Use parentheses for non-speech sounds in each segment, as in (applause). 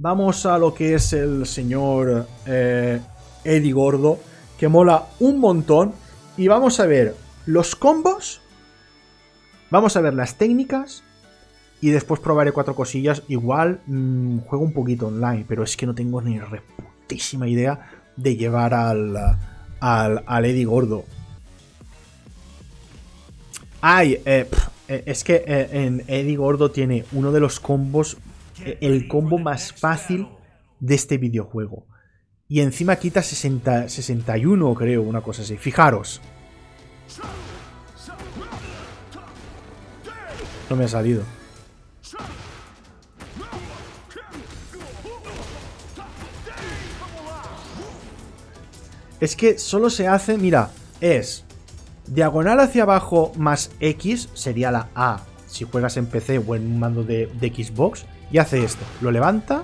vamos a lo que es el señor eh, Eddie Gordo, que mola un montón. Y vamos a ver los combos, vamos a ver las técnicas y después probaré cuatro cosillas. Igual mm, juego un poquito online, pero es que no tengo ni reputísima idea de llevar al, al, Eddie Gordo. Ay, eh, eh, es que eh, en Eddie Gordo tiene uno de los combos, el combo más fácil de este videojuego. Y encima quita 60, 61, creo, una cosa así. Fijaros. No me ha salido. Es que solo se hace, mira, es diagonal hacia abajo más X, sería la A si juegas en PC o en un mando de, Xbox, y hace esto, lo levanta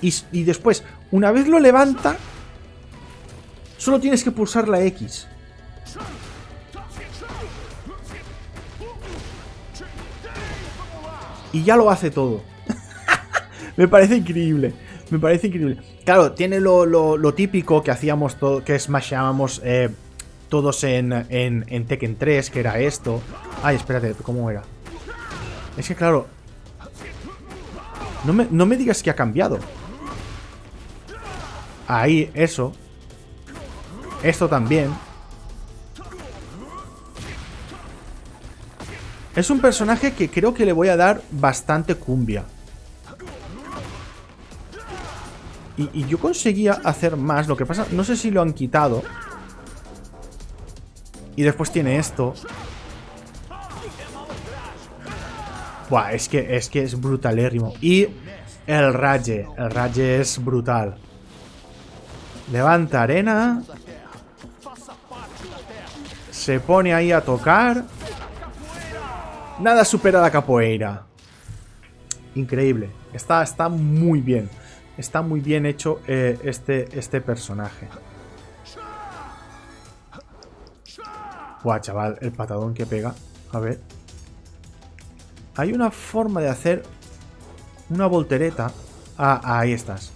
y, y después, una vez lo levanta, solo tienes que pulsar la X. Y ya lo hace todo. (laughs) Me parece increíble. Me parece increíble. Claro, tiene lo, típico que hacíamos, todo, que smashábamos eh, todos en, en, Tekken 3, que era esto. Ay, espérate, ¿cómo era? Es que claro... No me, no me digas que ha cambiado. Ahí, eso. Esto también. Es un personaje que creo que le voy a dar bastante cumbia. Y, yo conseguía hacer más. Lo que pasa, no sé si lo han quitado. Y después tiene esto. Es que es, que es brutalérrimo. Y el raye. El raye es brutal. Levanta arena. Se pone ahí a tocar. Nada supera la capoeira. Increíble. Está, está muy bien. Está muy bien hecho eh, este, este personaje. Buah, chaval, el patadón que pega. A ver. Hay una forma de hacer una voltereta. Ah, ahí estás.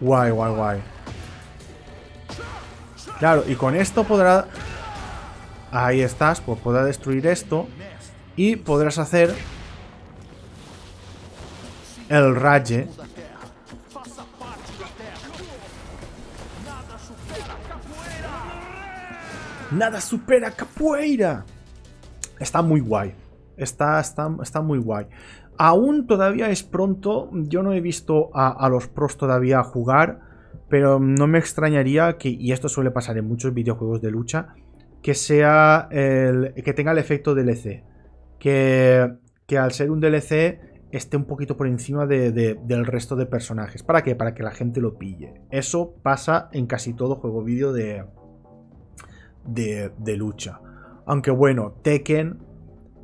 Guay, guay, guay. Claro, y con esto podrá... Ahí estás, pues podrá destruir esto. Y podrás hacer... El raye. Nada supera capoeira. Está muy guay. Está, está, está muy guay. Aún todavía es pronto. Yo no he visto a, a los pros todavía jugar. Pero no me extrañaría que, y esto suele pasar en muchos videojuegos de lucha, que sea el, que tenga el efecto DLC. Que, que al ser un DLC esté un poquito por encima del resto de personajes. ¿Para qué? Para que la gente lo pille. Eso pasa en casi todo juego vídeo de, de, lucha. Aunque bueno, Tekken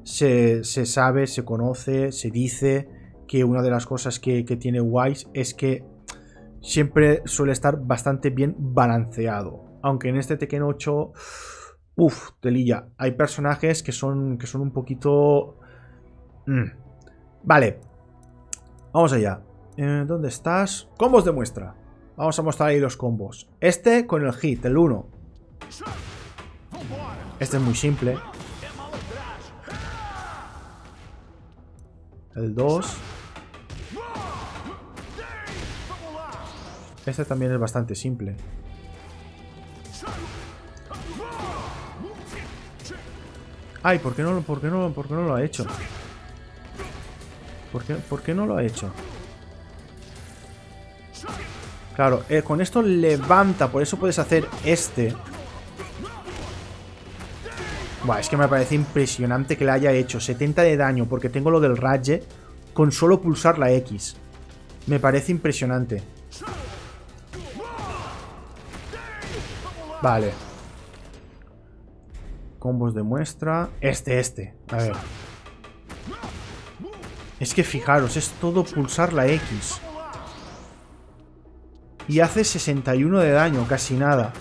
se, sabe, se conoce, se dice que una de las cosas que, que tiene Wise es que siempre suele estar bastante bien balanceado. Aunque en este Tekken 8, uff, telilla, hay personajes que son, que son un poquito... Mm. Vale, vamos allá. Eh, ¿Dónde estás? Combos de muestra. Vamos a mostrar ahí los combos. Este con el hit, el 1. Este es muy simple. El 2. Este también es bastante simple. Ay, ¿por qué no, por qué no, por qué no lo ha hecho? ¿Por qué, ¿Por qué no lo ha hecho? Claro, eh, con esto levanta, por eso puedes hacer este. Buah, es que me parece impresionante que le haya hecho 70 de daño porque tengo lo del raye con solo pulsar la X. Me parece impresionante. Vale. Combos de muestra. Este, este. A ver. Es que fijaros, es todo pulsar la X. Y hace 61 de daño, casi nada.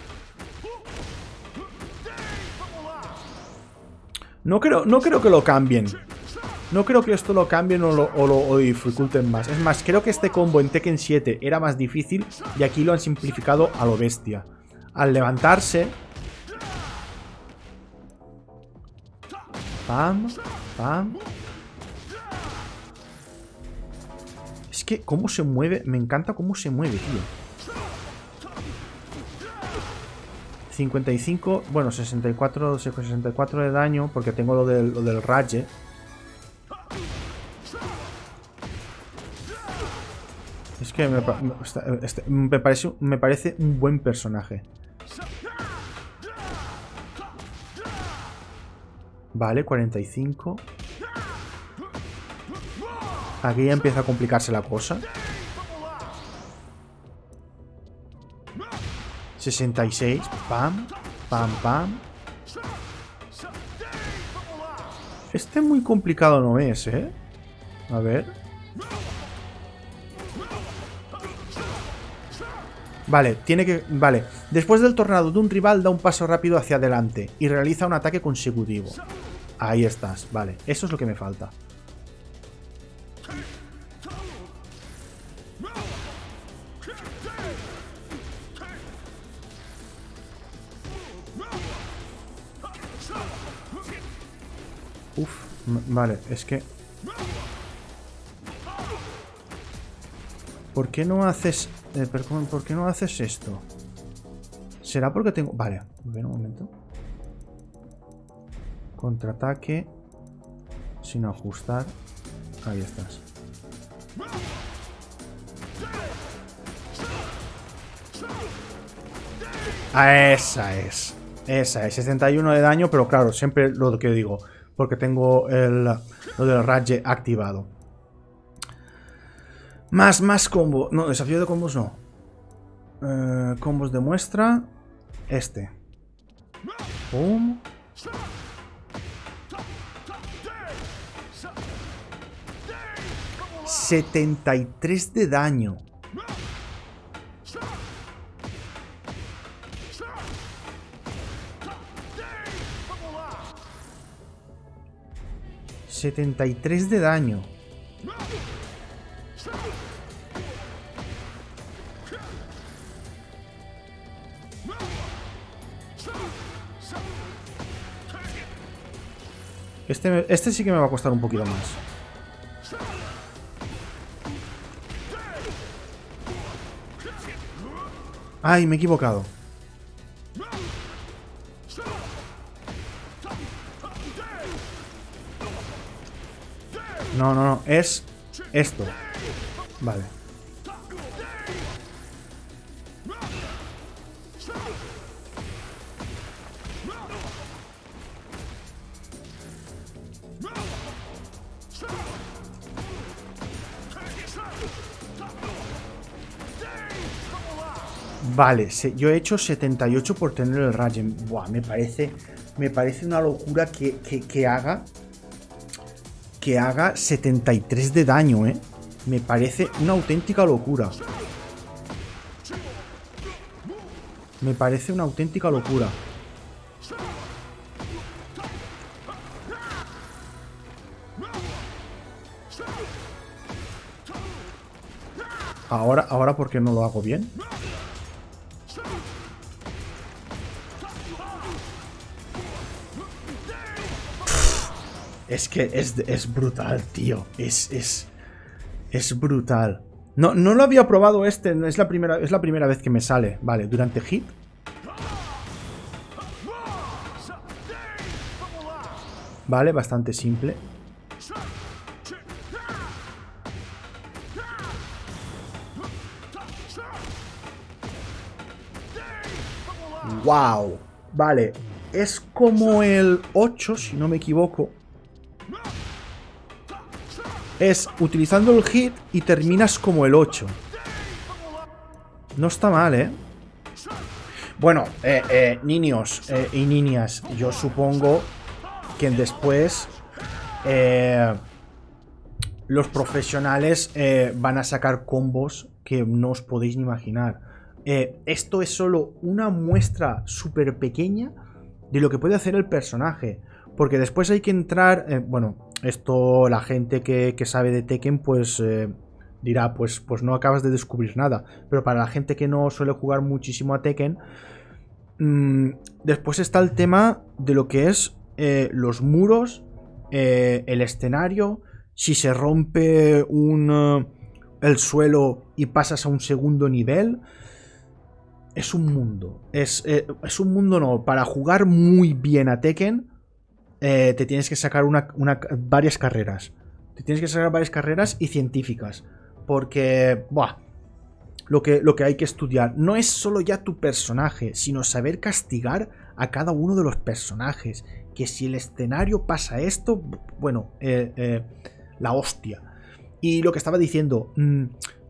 No creo, no creo que lo cambien. No creo que esto lo cambien o lo, dificulten más. Es más, creo que este combo en Tekken 7 era más difícil y aquí lo han simplificado a lo bestia. Al levantarse... Pam, pam. Que cómo se mueve, me encanta cómo se mueve, tío. 55, bueno, 64, 64 de daño porque tengo lo del, lo del. Es que este, me, parece, me parece un buen personaje. Vale, 45. Aquí ya empieza a complicarse la cosa. 66. Pam, pam, pam. Este muy complicado no es, ¿eh? A ver. Vale, tiene que... Vale. Después del tornado de un rival da un paso rápido hacia adelante y realiza un ataque consecutivo. Ahí estás, vale. Eso es lo que me falta. Uf, vale, es que... ¿Por qué no haces eh, ¿Por qué no haces esto? ¿Será porque tengo...? Vale, ven un momento. Contraataque. Sin ajustar. Ahí estás. Ah, esa es. Esa es. 61 de daño, pero claro, siempre lo que digo. Porque tengo el, lo del Rage activado. Más, más combo. No, desafío de combos no. Eh, combos de muestra. Este. Pum. ¡73 de daño! ¡73 de daño! Este, este sí que me va a costar un poquito más. Ay, me he equivocado. No, no, no. Es esto. Vale. Vale, yo he hecho 78 por tener el Rayen. Buah, me parece, me parece una locura que, haga que haga 73 de daño, ¿eh? Me parece una auténtica locura. Me parece una auténtica locura. Ahora, ahora, ¿por qué no lo hago bien? Es que es, brutal, tío. Es, es, es brutal. No, no lo había probado este. Es la, primera, es la primera vez que me sale. Vale, durante hit. Vale, bastante simple. Wow. Vale. Es como el 8, si no me equivoco es utilizando el hit y terminas como el 8. No está mal, ¿eh? Bueno, eh, eh, niños eh, y niñas, yo supongo que después los profesionales van a sacar combos que no os podéis ni imaginar. esto es solo una muestra súper pequeña de lo que puede hacer el personaje. Porque después hay que entrar, bueno, esto la gente que, sabe de Tekken pues eh, dirá, pues, pues no acabas de descubrir nada. Pero para la gente que no suele jugar muchísimo a Tekken, mm, después está el tema de lo que es los muros, el escenario, si se rompe un, el suelo y pasas a un segundo nivel es un mundo. Es, eh, es, un mundo, no. Para jugar muy bien a Tekken, eh, te tienes que sacar una, varias carreras. Te tienes que sacar varias carreras y científicas. Porque, buah, lo que, lo que hay que estudiar no es solo ya tu personaje, sino saber castigar a cada uno de los personajes. Que si el escenario pasa esto, bueno, eh, la hostia. Y lo que estaba diciendo, mm,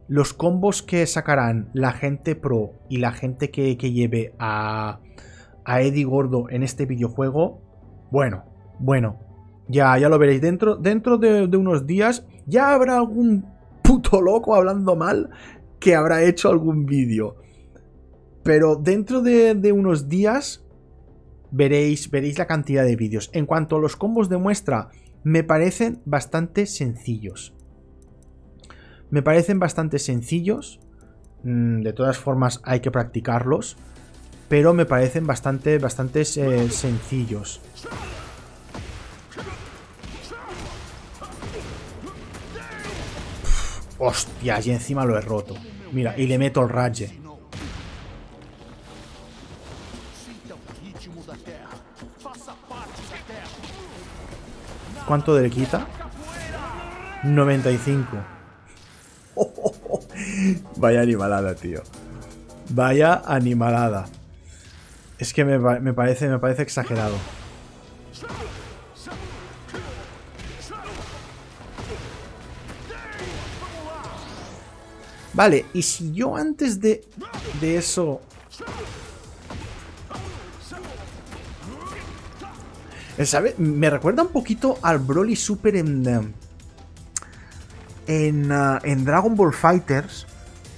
los combos que sacarán la gente pro y la gente que, lleve a, a Eddie Gordo en este videojuego, bueno, bueno, ya, ya lo veréis. Dentro, dentro de, unos días ya habrá algún puto loco hablando mal que habrá hecho algún vídeo. Pero dentro de, unos días veréis, veréis la cantidad de vídeos. En cuanto a los combos de muestra, me parecen bastante sencillos. Me parecen bastante sencillos. Mm, de todas formas hay que practicarlos. Pero me parecen bastante, bastante eh, sencillos. Hostia, y encima lo he roto. Mira, y le meto el raye. ¿Cuánto le quita? 95. (laughs) Vaya animalada, tío. Vaya animalada. Es que me, parece, me parece exagerado. Vale, y si yo antes de, de eso... ¿Sabe? Me recuerda un poquito al Broly Super en... Uh, en, Dragon Ball Fighters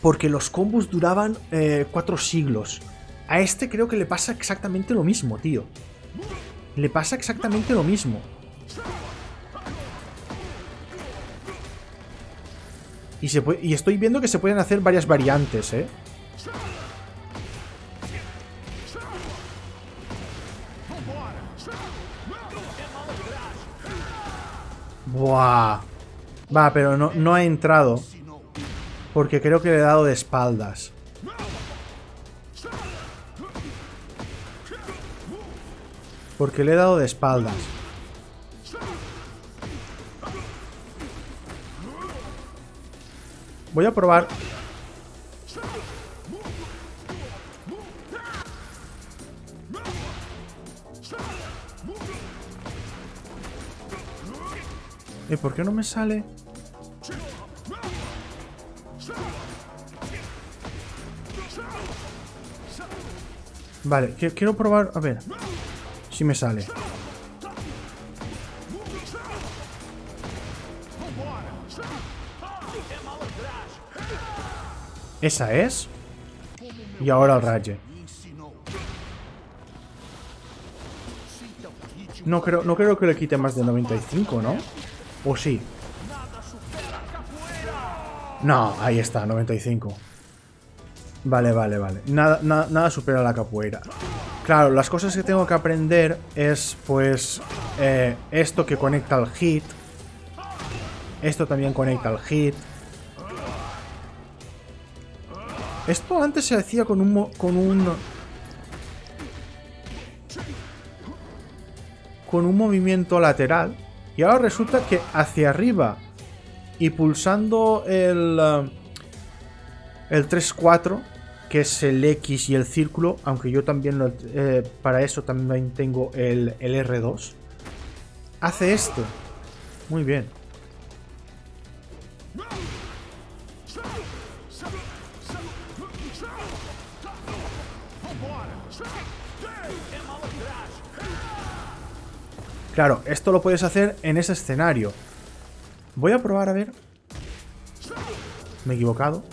porque los combos duraban eh, cuatro siglos. A este creo que le pasa exactamente lo mismo, tío. Le pasa exactamente lo mismo. Y, estoy viendo que se pueden hacer varias variantes, ¿eh? Buah. Va, pero no, no ha entrado. Porque creo que le he dado de espaldas. Porque le he dado de espaldas. Voy a probar... ¿Y por qué no me sale? Vale, quiero probar... A ver. Si me sale. Esa es. Y ahora el raye. No creo, no creo que le quite más de 95, ¿no? ¿O sí? No, ahí está, 95. Vale, vale, vale. Nada, nada, supera la capoeira. Claro, las cosas que tengo que aprender es, pues, eh, esto que conecta al hit. Esto también conecta al hit. Esto antes se hacía con un... Con un con un movimiento lateral. Y ahora resulta que hacia arriba y pulsando el... El 3-4 que es el X y el círculo, aunque yo también eh, para eso también tengo el, el R2. Hace esto. Muy bien. Claro, esto lo puedes hacer en ese escenario. Voy a probar a ver. Me he equivocado.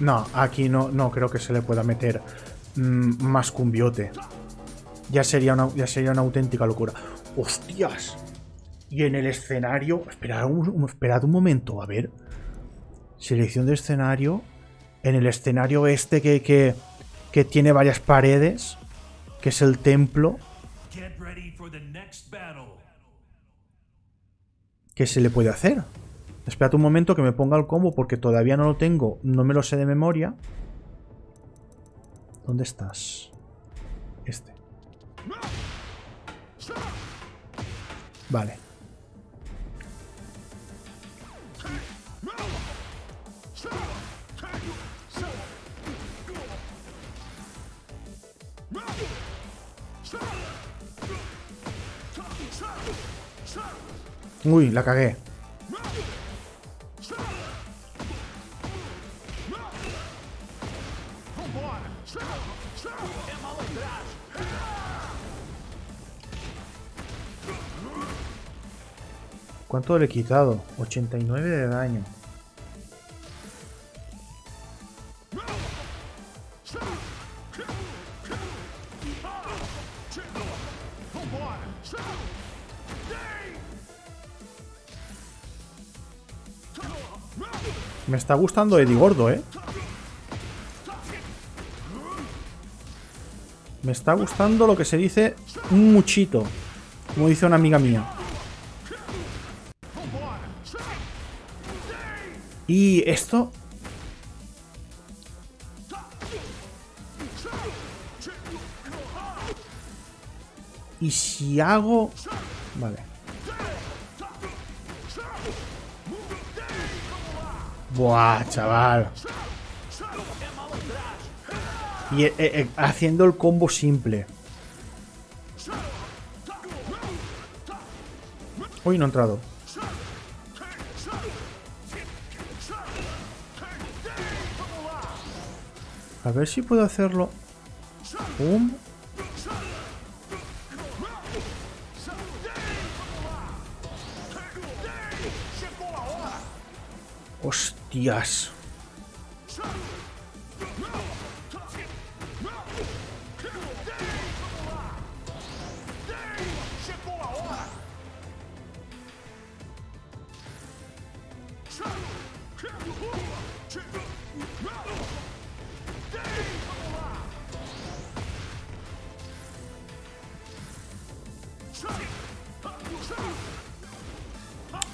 No, aquí no, no creo que se le pueda meter mm, más cumbiote. Ya sería, una, ya sería una auténtica locura. ¡Hostias! Y en el escenario... Esperad un, esperad un momento, a ver. Selección de escenario. En el escenario este que, que, que tiene varias paredes, que es el templo. ¿Qué se le puede hacer? Espérate un momento que me ponga el combo porque todavía no lo tengo, no me lo sé de memoria. ¿Dónde estás? Este. Vale. Uy, la cagué. ¿Cuánto le he quitado? 89 de daño. Me está gustando Eddie Gordo, ¿eh? Me está gustando lo que se dice un muchito. Como dice una amiga mía. Y esto... Y si hago... Vale. Buah, chaval. Y eh, eh, haciendo el combo simple. Uy, no ha entrado. A ver si puedo hacerlo. Pum. Hostias.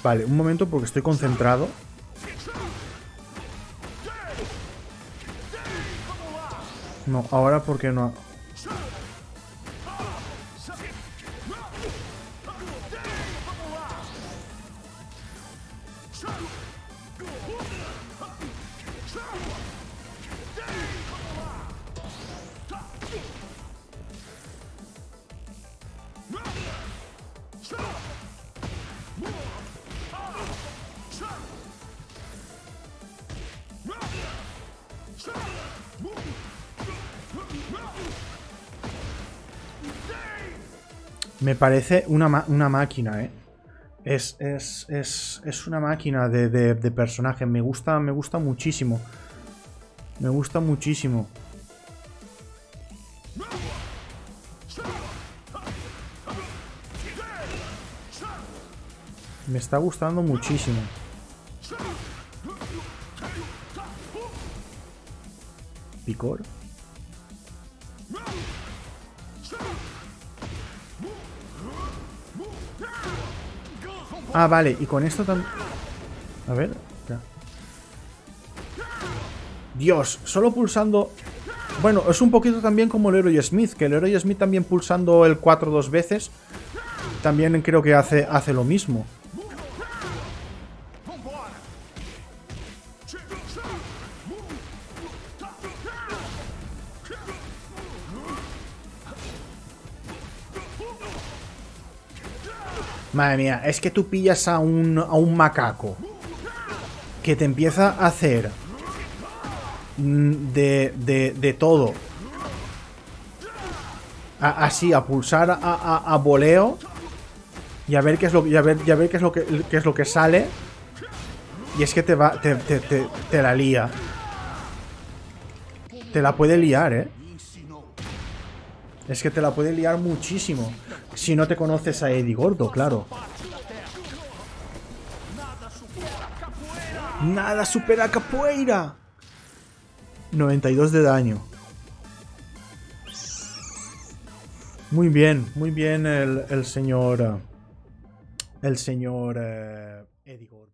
Vale, un momento porque estoy concentrado. No, ahora porque no... Me parece una, máquina, ¿eh? Es, es, es, es una máquina de, de, de, personaje. Me gusta, me gusta muchísimo. Me gusta muchísimo. Me está gustando muchísimo. Picor. Ah, vale, y con esto también... A ver, ya. Dios, solo pulsando... Bueno, es un poquito también como el Leroy Smith, que el Leroy Smith también pulsando el 4 dos veces, también creo que hace, hace lo mismo. Madre mía, es que tú pillas a un, a un macaco que te empieza a hacer de, de, de todo. así, a pulsar a, a, voleo. Y a ver qué es lo, y a ver, qué es lo que, es lo que sale. Y es que te va. Te, te, te, te la lía. Te la puede liar, ¿eh? Es que te la puede liar muchísimo. Si no te conoces a Eddie Gordo, claro. Nada supera a Capoeira. 92 de daño. Muy bien, muy bien el, señor... El señor eh, Eddie Gordo.